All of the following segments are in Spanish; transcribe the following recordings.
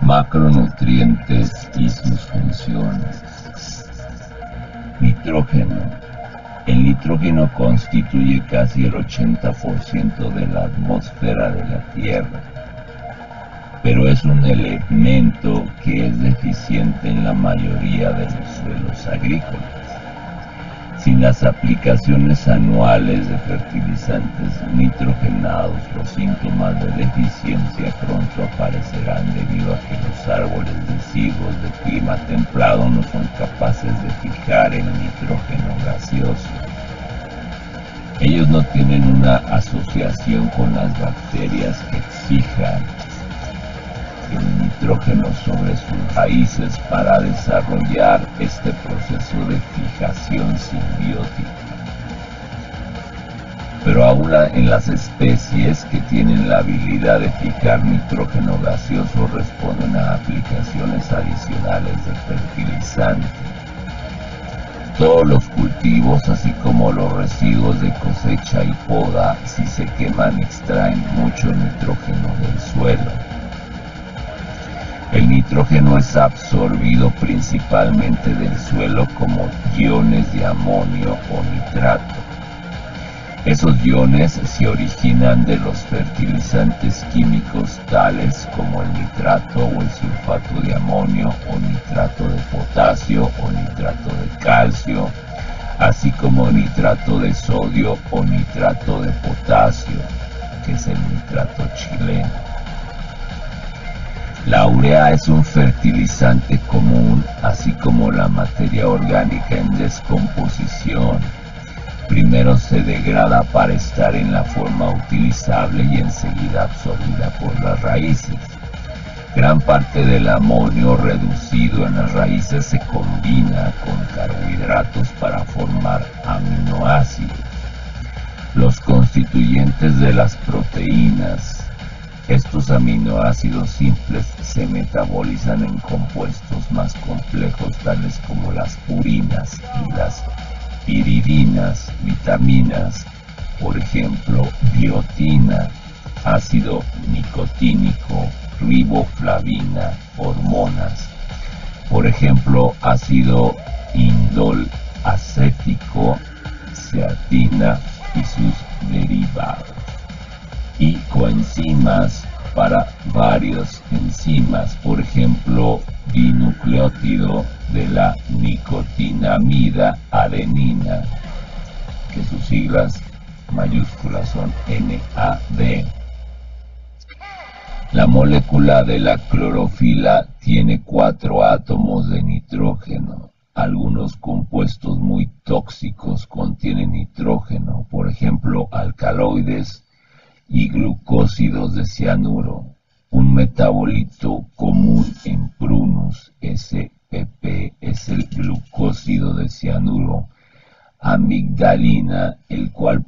macronutrientes y sus funciones. Nitrógeno. El nitrógeno constituye casi el 80% de la atmósfera de la Tierra, pero es un elemento que es deficiente en la mayoría de los suelos agrícolas. Sin las aplicaciones anuales de fertilizantes nitrogenados, los síntomas de deficiencia pronto aparecerán debido a que los árboles deciduos de clima templado no son capaces de fijar el nitrógeno gaseoso. Ellos no tienen una asociación con las bacterias que exijan el nitrógeno sobre sus raíces para desarrollar este proceso de fijación simbiótica. Pero ahora en las especies que tienen la habilidad de fijar nitrógeno gaseoso responden a aplicaciones adicionales de fertilizante. Todos los cultivos, así como los residuos de cosecha y poda, si se queman extraen mucho nitrógeno del suelo el nitrógeno es absorbido principalmente del suelo como iones de amonio o nitrato. Esos iones se originan de los fertilizantes químicos tales como el nitrato o el sulfato de amonio o nitrato de potasio o nitrato de calcio, así como nitrato de sodio o nitrato de potasio, que es el nitrato chileno. La urea es un fertilizante común, así como la materia orgánica en descomposición. Primero se degrada para estar en la forma utilizable y enseguida absorbida por las raíces. Gran parte del amonio reducido en las raíces se combina con carbohidratos para formar aminoácidos. Los constituyentes de las proteínas estos aminoácidos simples se metabolizan en compuestos más complejos tales como las purinas y las piridinas, vitaminas, por ejemplo, biotina, ácido nicotínico, riboflavina, hormonas, por ejemplo, ácido indolacético, ceatina y sus derivados coenzimas para varias enzimas, por ejemplo, dinucleótido de la nicotinamida adenina, que sus siglas mayúsculas son NAD. La molécula de la clorofila tiene cuatro átomos de nitrógeno. Algunos compuestos muy tóxicos contienen nitrógeno, por ejemplo, alcaloides, y glucósidos de cianuro, un metabolito común en Prunus SPP es el glucósido de cianuro amigdalina, el cual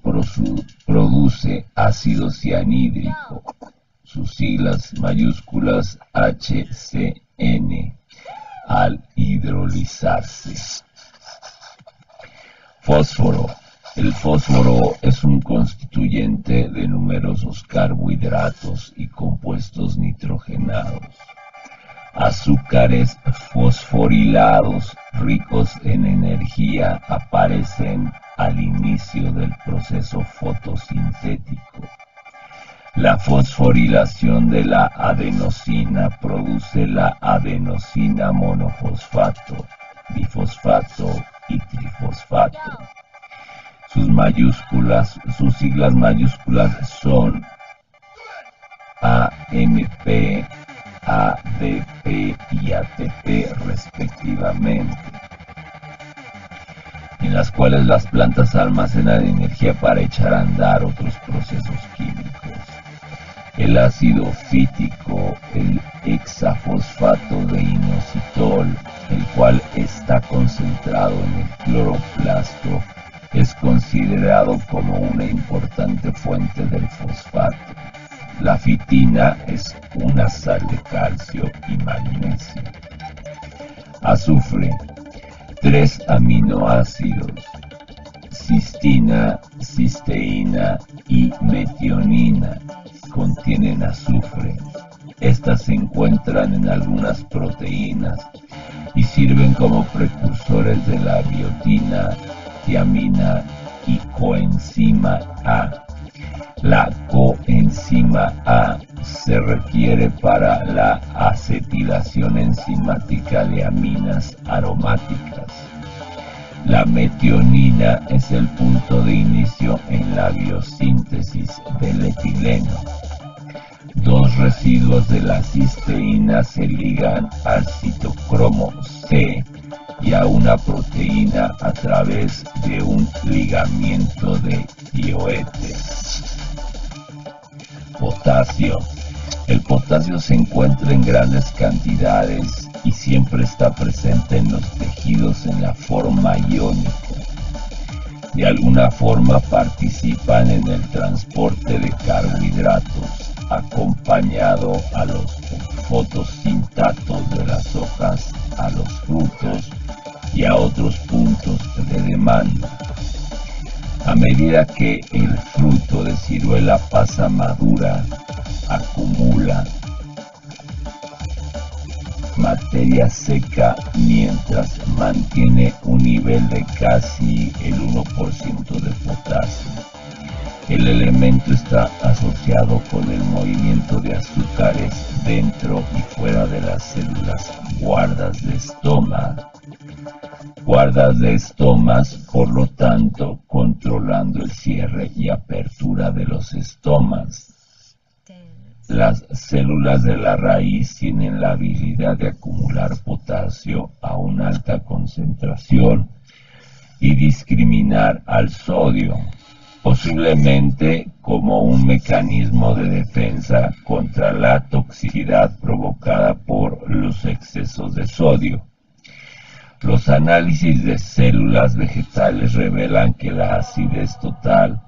produce ácido cianhídrico, sus siglas mayúsculas HCN, al hidrolizarse. Fósforo el fósforo es un constituyente de numerosos carbohidratos y compuestos nitrogenados. Azúcares fosforilados ricos en energía aparecen al inicio del proceso fotosintético. La fosforilación de la adenosina produce la adenosina monofosfato, difosfato y trifosfato. Sus mayúsculas, sus siglas mayúsculas son AMP, ADP y ATP respectivamente, en las cuales las plantas almacenan energía para echar a andar otros procesos químicos. El ácido fítico, el hexafosfato de inositol, el cual está concentrado en el cloroplasto es considerado como una importante fuente del fosfato. La fitina es una sal de calcio y magnesio. Azufre, tres aminoácidos, cistina, cisteína y metionina, contienen azufre. Estas se encuentran en algunas proteínas y sirven como precursores de la biotina, y coenzima A. La coenzima A se requiere para la acetilación enzimática de aminas aromáticas. La metionina es el punto de inicio en la biosíntesis del etileno. Dos residuos de la cisteína se ligan al citocromo C y a una proteína a través de un ligamiento de tioete. Potasio. El potasio se encuentra en grandes cantidades y siempre está presente en los tejidos en la forma iónica. De alguna forma participan en el transporte de carbohidratos, acompañado a los fotosintatos de las hojas, y a otros puntos de demanda. A medida que el fruto de ciruela pasa madura, acumula materia seca mientras mantiene un nivel de casi el 1% de potasio. El elemento está asociado con el movimiento de azúcares dentro y fuera de las células guardas de estómago guardas de estomas, por lo tanto, controlando el cierre y apertura de los estomas. Las células de la raíz tienen la habilidad de acumular potasio a una alta concentración y discriminar al sodio, posiblemente como un mecanismo de defensa contra la toxicidad provocada por los excesos de sodio. Los análisis de células vegetales revelan que la acidez total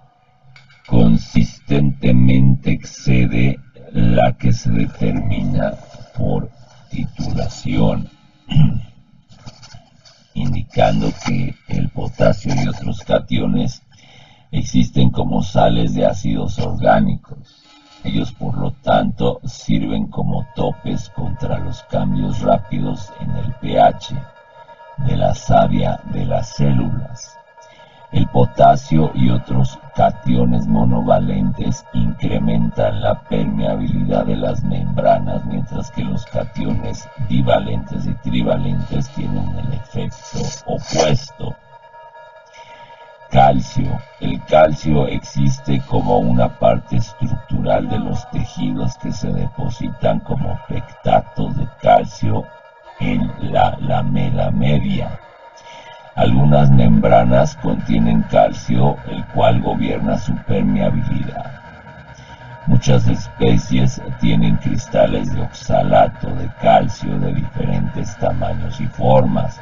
consistentemente excede la que se determina por titulación, indicando que el potasio y otros cationes existen como sales de ácidos orgánicos. Ellos, por lo tanto, sirven como topes contra los cambios rápidos en el pH de la savia de las células. El potasio y otros cationes monovalentes incrementan la permeabilidad de las membranas, mientras que los cationes divalentes y trivalentes tienen el efecto opuesto. Calcio. El calcio existe como una parte estructural de los tejidos que se depositan como pectatos de calcio en la lamela media. Algunas membranas contienen calcio, el cual gobierna su permeabilidad. Muchas especies tienen cristales de oxalato de calcio de diferentes tamaños y formas.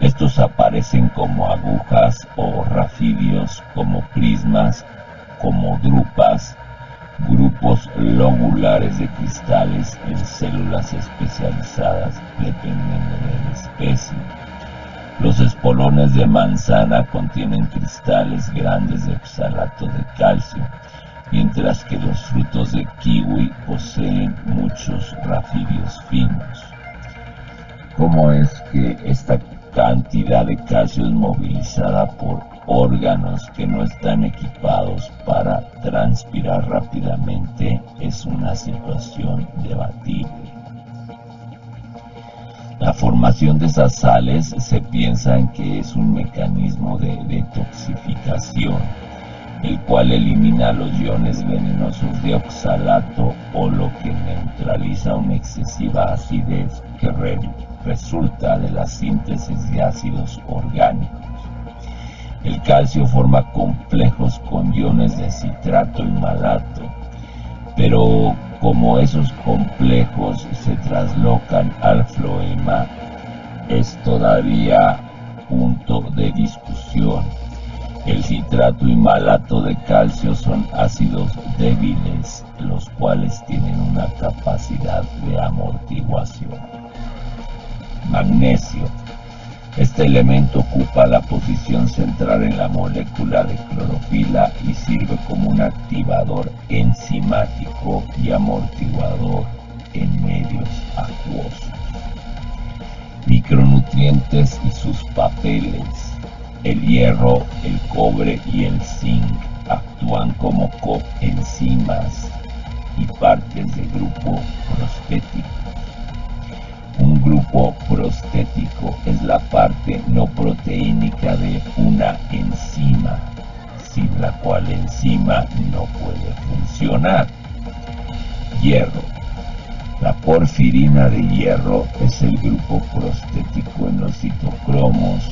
Estos aparecen como agujas o rafidios, como prismas, como drupas, grupos lobulares de cristales en células especializadas dependiendo de la especie. Los espolones de manzana contienen cristales grandes de oxalato de calcio, mientras que los frutos de kiwi poseen muchos rafidios finos. ¿Cómo es que esta cantidad de calcio es movilizada por órganos que no están equipados para transpirar rápidamente es una situación debatible. La formación de esas sales se piensa en que es un mecanismo de detoxificación, el cual elimina los iones venenosos de oxalato o lo que neutraliza una excesiva acidez que resulta de la síntesis de ácidos orgánicos. El calcio forma complejos con iones de citrato y malato, pero como esos complejos se traslocan al floema, es todavía punto de discusión. El citrato y malato de calcio son ácidos débiles, los cuales tienen una capacidad de amortiguación. Magnesio. Este elemento ocupa la posición central en la molécula de clorofila y sirve como un activador enzimático y amortiguador en medios acuosos. Micronutrientes y sus papeles. El hierro, el cobre y el zinc actúan como coenzimas y partes del grupo no puede funcionar. Hierro. La porfirina de hierro es el grupo prostético en los citocromos.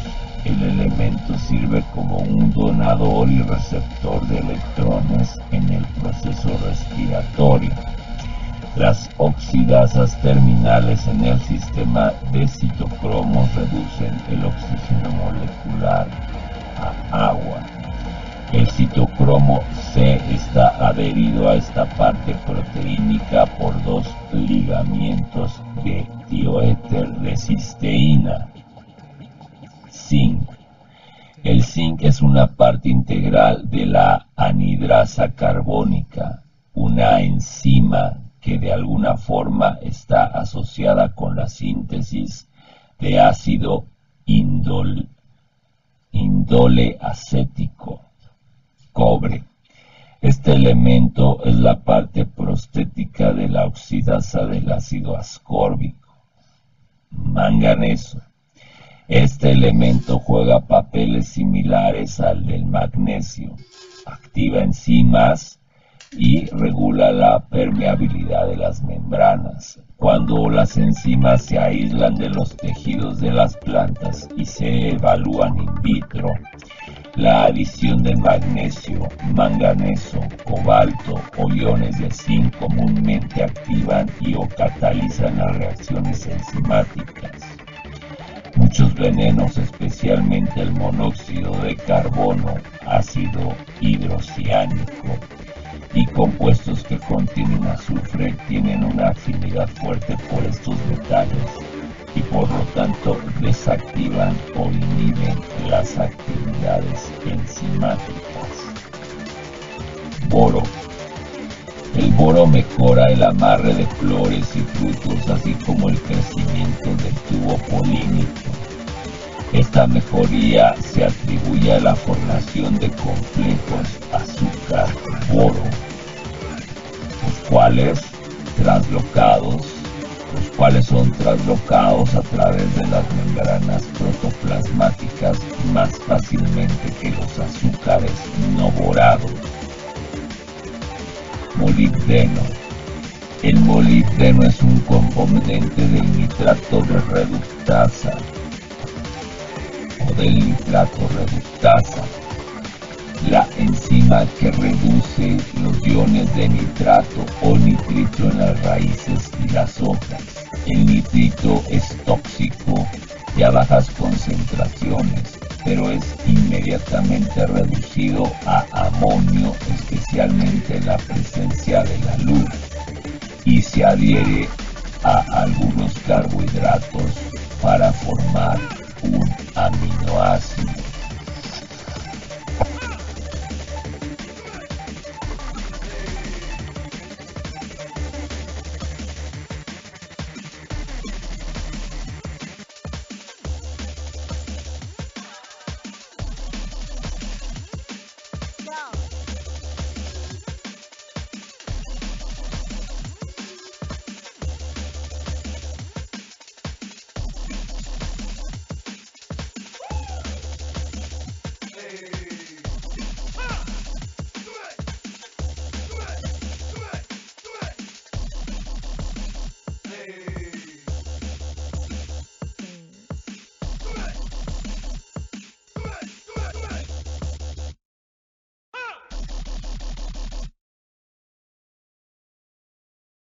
El elemento sirve como un donador y receptor de electrones en el proceso respiratorio. Las oxidasas terminales en el sistema de citocromos reducen el oxígeno molecular a agua. El citocromo C está adherido a esta parte proteínica por dos ligamientos de tioéter de cisteína. Zinc. El zinc es una parte integral de la anhidrasa carbónica, una enzima que de alguna forma está asociada con la síntesis de ácido acético, cobre. Este elemento es la parte prostética de la oxidasa del ácido ascórbico. Manganeso. Este elemento juega papeles similares al del magnesio. Activa enzimas y regula la permeabilidad de las membranas. Cuando las enzimas se aíslan de los tejidos de las plantas y se evalúan in vitro, la adición de magnesio, manganeso, cobalto o iones de zinc comúnmente activan y o catalizan las reacciones enzimáticas. Muchos venenos, especialmente el monóxido de carbono, ácido hidrociánico, y compuestos que contienen azufre tienen una afinidad fuerte por estos metales y por lo tanto desactivan o inhiben las actividades enzimáticas. Boro. El boro mejora el amarre de flores y frutos así como el crecimiento del tubo polínico. Esta mejoría se atribuye a la formación de complejos azúcar-boro cuales traslocados, los cuales son traslocados a través de las membranas protoplasmáticas más fácilmente que los azúcares no borados. Molibdeno. El molibdeno es un componente del nitrato de reductasa o del nitrato reductasa la enzima que reduce los iones de nitrato o nitrito en las raíces y las hojas. El nitrito es tóxico y a bajas concentraciones, pero es inmediatamente reducido a amonio, especialmente en la presencia de la luz, y se adhiere a algunos carbohidratos